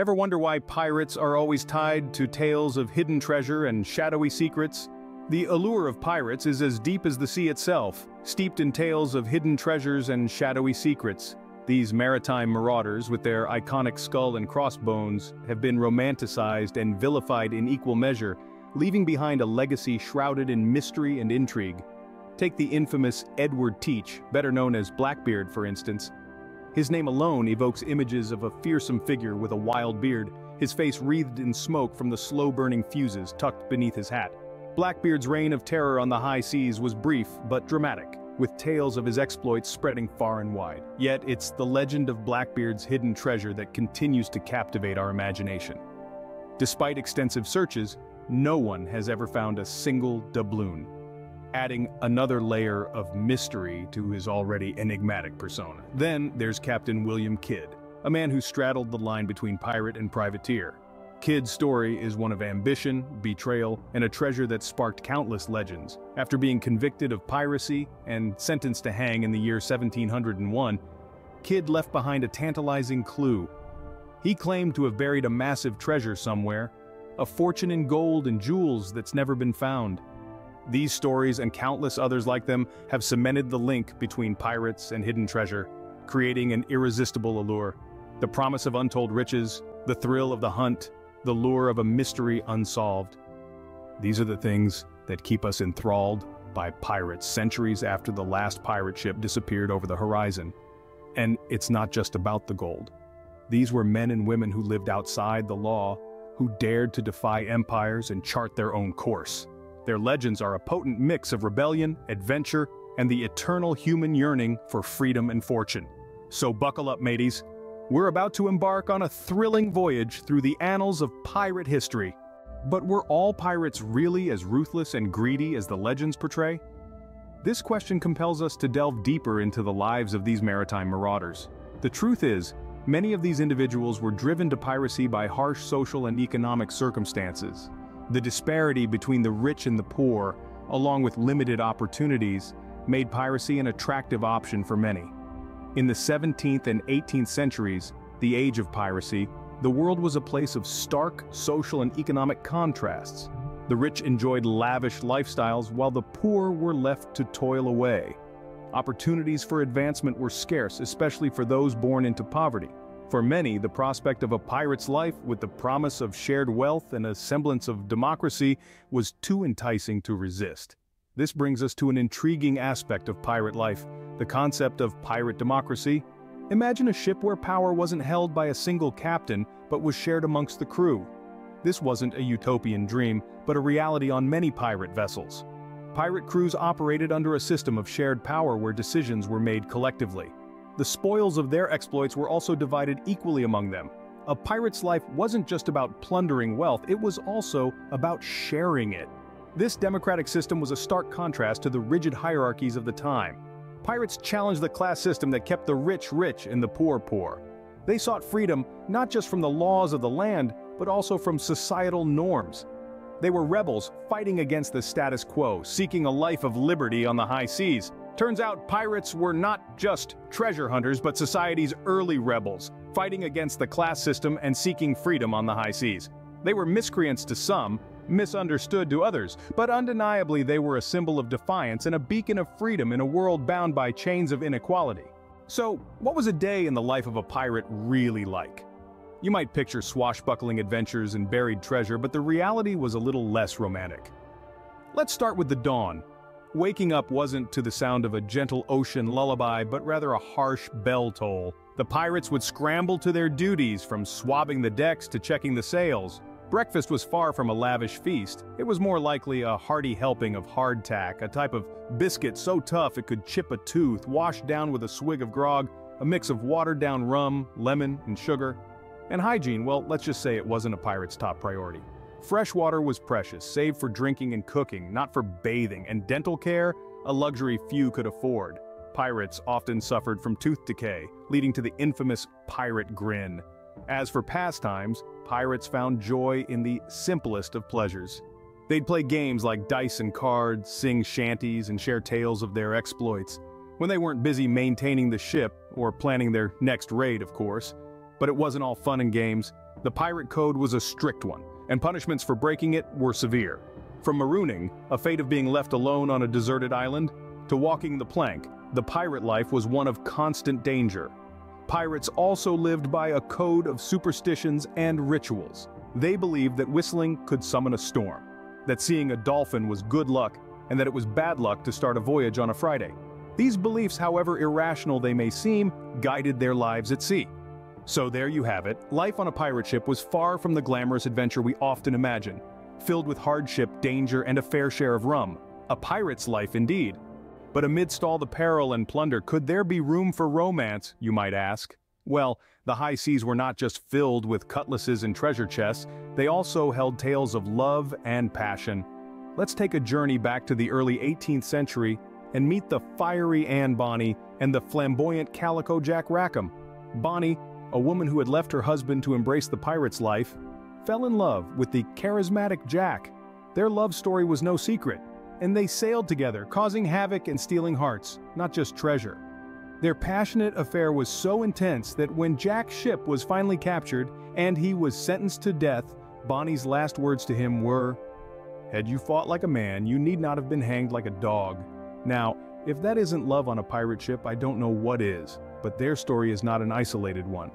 Ever wonder why pirates are always tied to tales of hidden treasure and shadowy secrets? The allure of pirates is as deep as the sea itself, steeped in tales of hidden treasures and shadowy secrets. These maritime marauders, with their iconic skull and crossbones, have been romanticized and vilified in equal measure, leaving behind a legacy shrouded in mystery and intrigue. Take the infamous Edward Teach, better known as Blackbeard for instance, his name alone evokes images of a fearsome figure with a wild beard, his face wreathed in smoke from the slow-burning fuses tucked beneath his hat. Blackbeard's reign of terror on the high seas was brief but dramatic, with tales of his exploits spreading far and wide. Yet it's the legend of Blackbeard's hidden treasure that continues to captivate our imagination. Despite extensive searches, no one has ever found a single doubloon adding another layer of mystery to his already enigmatic persona. Then there's Captain William Kidd, a man who straddled the line between pirate and privateer. Kidd's story is one of ambition, betrayal, and a treasure that sparked countless legends. After being convicted of piracy and sentenced to hang in the year 1701, Kidd left behind a tantalizing clue. He claimed to have buried a massive treasure somewhere, a fortune in gold and jewels that's never been found. These stories and countless others like them have cemented the link between pirates and hidden treasure, creating an irresistible allure. The promise of untold riches, the thrill of the hunt, the lure of a mystery unsolved. These are the things that keep us enthralled by pirates centuries after the last pirate ship disappeared over the horizon. And it's not just about the gold. These were men and women who lived outside the law, who dared to defy empires and chart their own course. Their legends are a potent mix of rebellion, adventure, and the eternal human yearning for freedom and fortune. So buckle up, mateys. We're about to embark on a thrilling voyage through the annals of pirate history. But were all pirates really as ruthless and greedy as the legends portray? This question compels us to delve deeper into the lives of these maritime marauders. The truth is, many of these individuals were driven to piracy by harsh social and economic circumstances, the disparity between the rich and the poor, along with limited opportunities, made piracy an attractive option for many. In the 17th and 18th centuries, the age of piracy, the world was a place of stark social and economic contrasts. The rich enjoyed lavish lifestyles while the poor were left to toil away. Opportunities for advancement were scarce, especially for those born into poverty. For many, the prospect of a pirate's life with the promise of shared wealth and a semblance of democracy was too enticing to resist. This brings us to an intriguing aspect of pirate life, the concept of pirate democracy. Imagine a ship where power wasn't held by a single captain, but was shared amongst the crew. This wasn't a utopian dream, but a reality on many pirate vessels. Pirate crews operated under a system of shared power where decisions were made collectively. The spoils of their exploits were also divided equally among them. A pirate's life wasn't just about plundering wealth, it was also about sharing it. This democratic system was a stark contrast to the rigid hierarchies of the time. Pirates challenged the class system that kept the rich rich and the poor poor. They sought freedom not just from the laws of the land, but also from societal norms. They were rebels fighting against the status quo, seeking a life of liberty on the high seas. Turns out pirates were not just treasure hunters but society's early rebels, fighting against the class system and seeking freedom on the high seas. They were miscreants to some, misunderstood to others, but undeniably they were a symbol of defiance and a beacon of freedom in a world bound by chains of inequality. So, what was a day in the life of a pirate really like? You might picture swashbuckling adventures and buried treasure, but the reality was a little less romantic. Let's start with the dawn, Waking up wasn't to the sound of a gentle ocean lullaby, but rather a harsh bell toll. The pirates would scramble to their duties, from swabbing the decks to checking the sails. Breakfast was far from a lavish feast. It was more likely a hearty helping of hardtack, a type of biscuit so tough it could chip a tooth, washed down with a swig of grog, a mix of watered-down rum, lemon, and sugar. And hygiene, well, let's just say it wasn't a pirate's top priority. Fresh water was precious, save for drinking and cooking, not for bathing, and dental care, a luxury few could afford. Pirates often suffered from tooth decay, leading to the infamous pirate grin. As for pastimes, pirates found joy in the simplest of pleasures. They'd play games like dice and cards, sing shanties, and share tales of their exploits. When they weren't busy maintaining the ship, or planning their next raid of course. But it wasn't all fun and games. The pirate code was a strict one, and punishments for breaking it were severe. From marooning, a fate of being left alone on a deserted island, to walking the plank, the pirate life was one of constant danger. Pirates also lived by a code of superstitions and rituals. They believed that whistling could summon a storm, that seeing a dolphin was good luck, and that it was bad luck to start a voyage on a Friday. These beliefs, however irrational they may seem, guided their lives at sea. So there you have it, life on a pirate ship was far from the glamorous adventure we often imagine, filled with hardship, danger, and a fair share of rum. A pirate's life indeed. But amidst all the peril and plunder, could there be room for romance, you might ask? Well, the high seas were not just filled with cutlasses and treasure chests, they also held tales of love and passion. Let's take a journey back to the early 18th century and meet the fiery Anne Bonny and the flamboyant Calico Jack Rackham. Bonny, a woman who had left her husband to embrace the pirate's life, fell in love with the charismatic Jack. Their love story was no secret, and they sailed together, causing havoc and stealing hearts, not just treasure. Their passionate affair was so intense that when Jack's ship was finally captured and he was sentenced to death, Bonny's last words to him were, Had you fought like a man, you need not have been hanged like a dog. Now, if that isn't love on a pirate ship, I don't know what is, but their story is not an isolated one.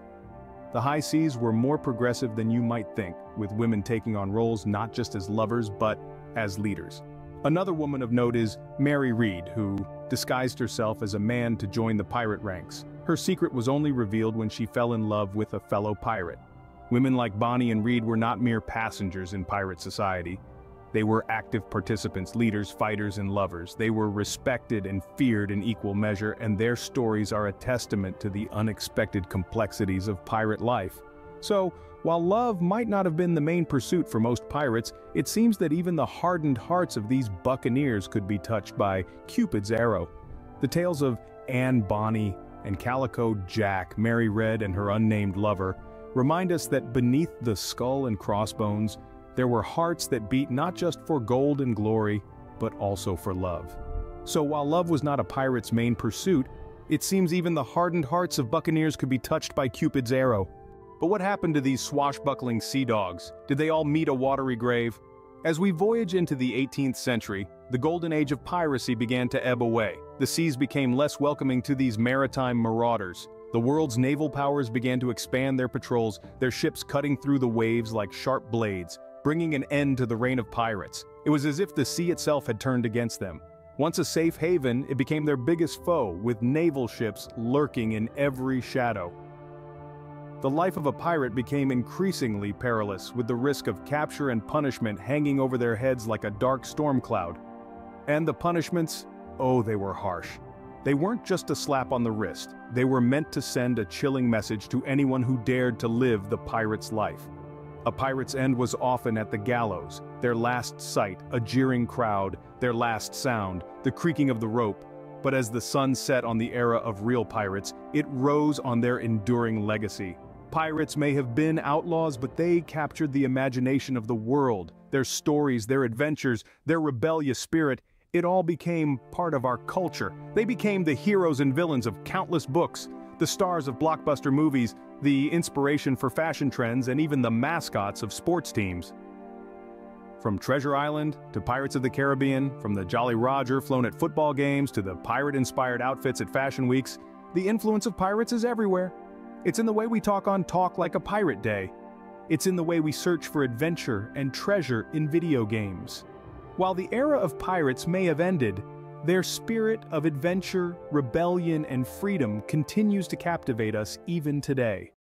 The high seas were more progressive than you might think, with women taking on roles not just as lovers but as leaders. Another woman of note is Mary Read, who disguised herself as a man to join the pirate ranks. Her secret was only revealed when she fell in love with a fellow pirate. Women like Bonny and Read were not mere passengers in pirate society. They were active participants, leaders, fighters, and lovers. They were respected and feared in equal measure, and their stories are a testament to the unexpected complexities of pirate life. So, while love might not have been the main pursuit for most pirates, it seems that even the hardened hearts of these buccaneers could be touched by Cupid's arrow. The tales of Anne Bonny and Calico Jack, Mary Red and her unnamed lover, remind us that beneath the skull and crossbones, there were hearts that beat not just for gold and glory, but also for love. So while love was not a pirate's main pursuit, it seems even the hardened hearts of buccaneers could be touched by Cupid's arrow. But what happened to these swashbuckling sea dogs? Did they all meet a watery grave? As we voyage into the 18th century, the golden age of piracy began to ebb away. The seas became less welcoming to these maritime marauders. The world's naval powers began to expand their patrols, their ships cutting through the waves like sharp blades, bringing an end to the reign of pirates. It was as if the sea itself had turned against them. Once a safe haven, it became their biggest foe, with naval ships lurking in every shadow. The life of a pirate became increasingly perilous, with the risk of capture and punishment hanging over their heads like a dark storm cloud. And the punishments? Oh, they were harsh. They weren't just a slap on the wrist, they were meant to send a chilling message to anyone who dared to live the pirate's life. A pirate's end was often at the gallows, their last sight, a jeering crowd, their last sound, the creaking of the rope. But as the sun set on the era of real pirates, it rose on their enduring legacy. Pirates may have been outlaws, but they captured the imagination of the world. Their stories, their adventures, their rebellious spirit, it all became part of our culture. They became the heroes and villains of countless books, the stars of blockbuster movies, the inspiration for fashion trends, and even the mascots of sports teams. From Treasure Island to Pirates of the Caribbean, from the Jolly Roger flown at football games to the pirate-inspired outfits at fashion weeks, the influence of pirates is everywhere. It's in the way we talk on Talk Like a Pirate Day. It's in the way we search for adventure and treasure in video games. While the era of pirates may have ended, their spirit of adventure, rebellion, and freedom continues to captivate us even today.